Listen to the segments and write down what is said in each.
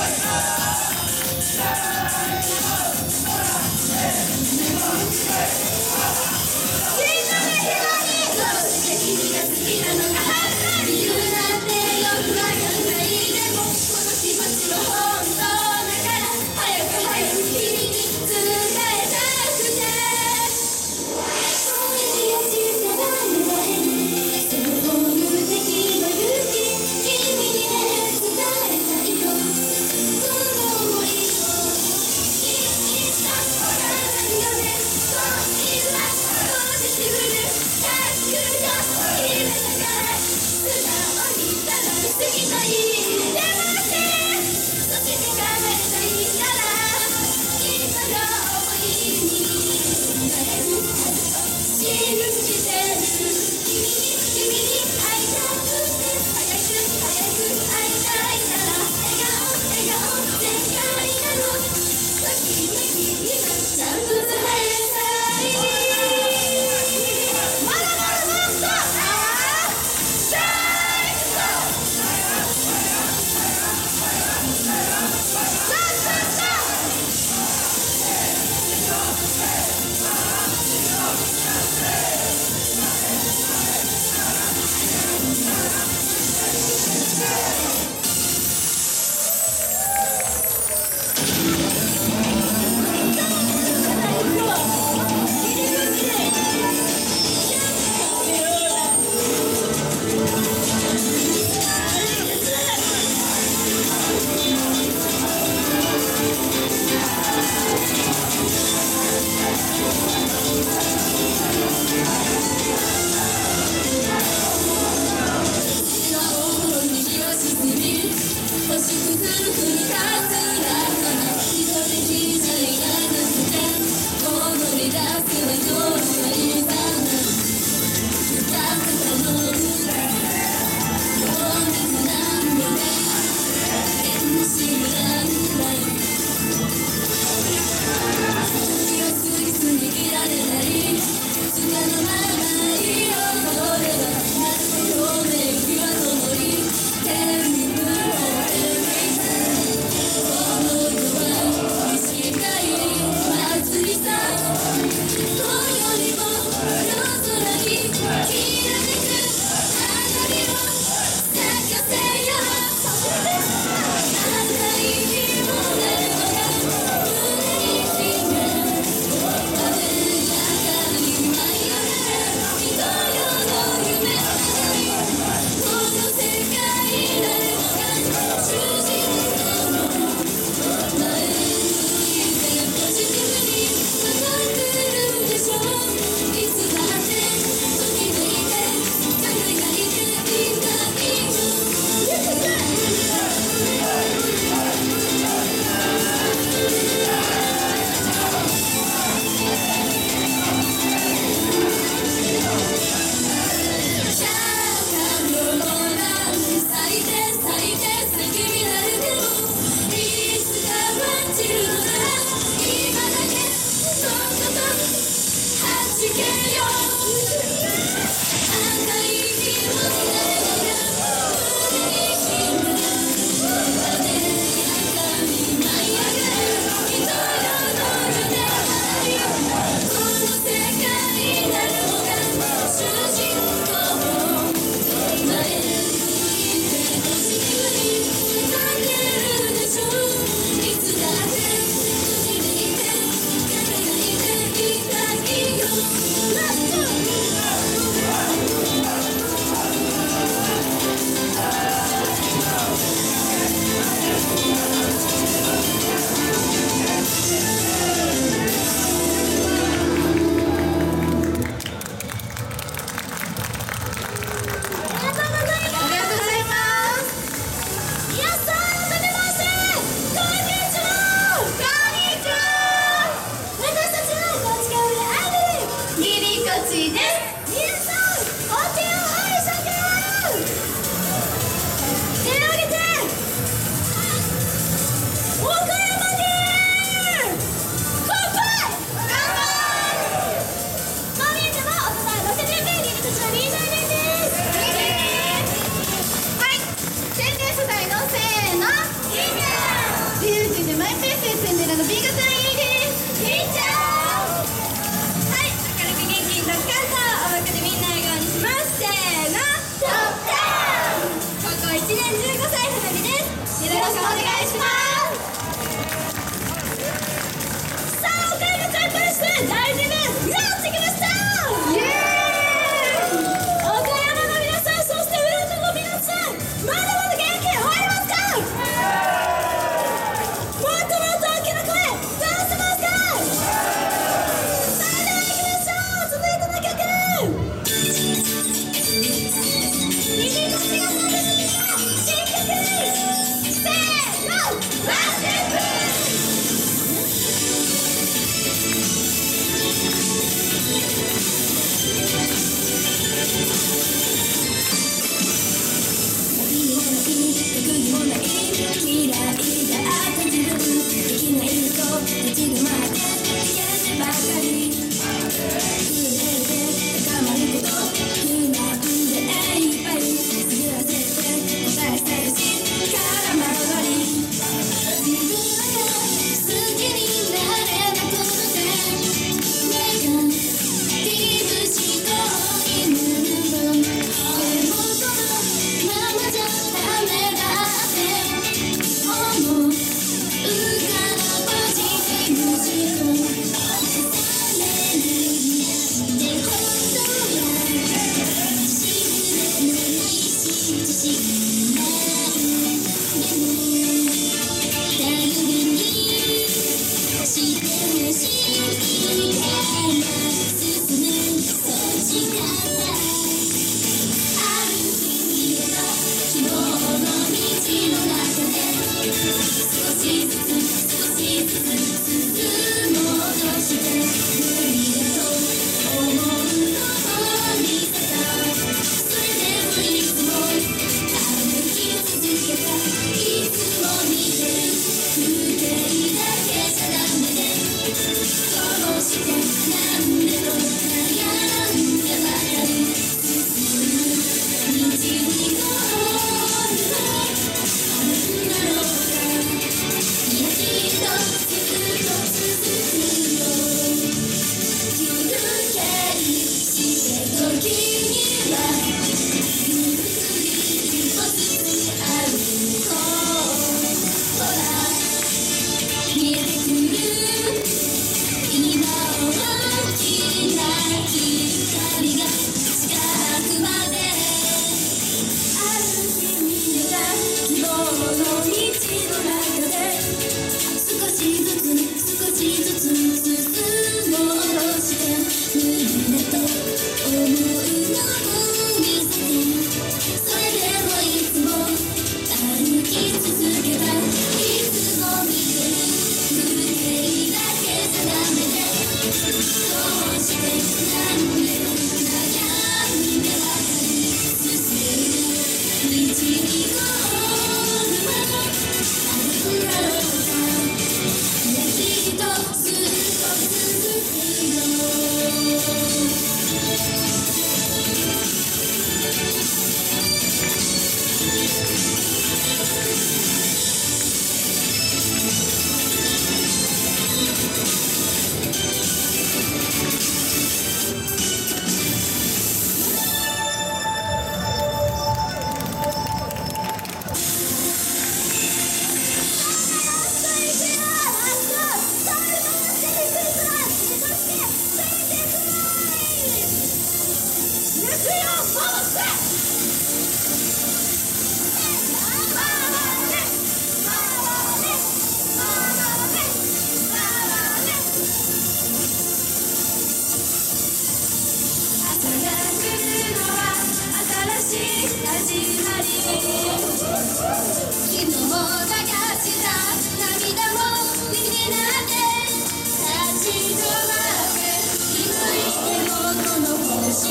君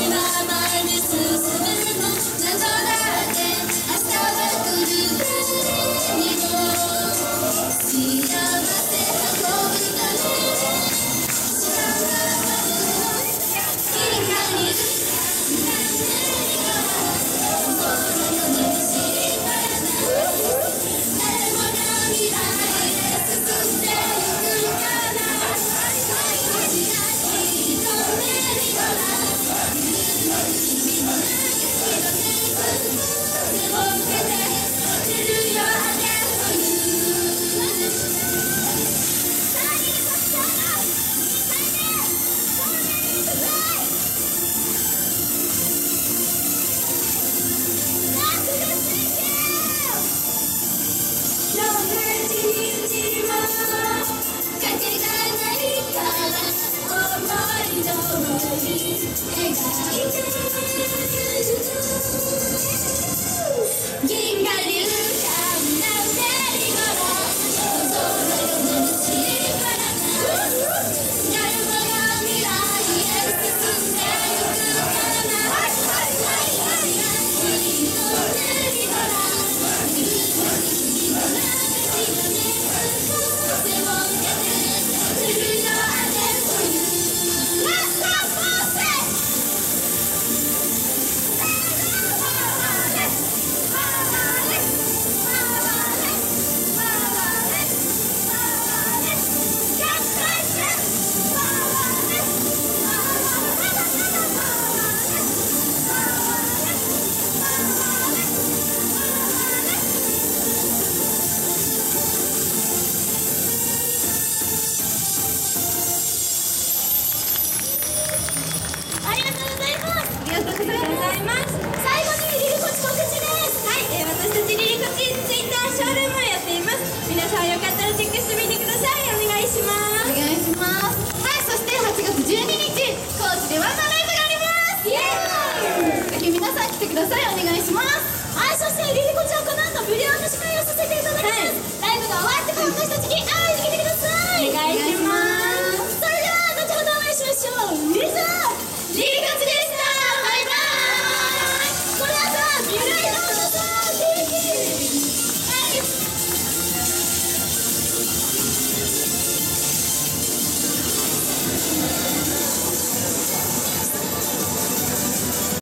She might mind is 銀 줬어요.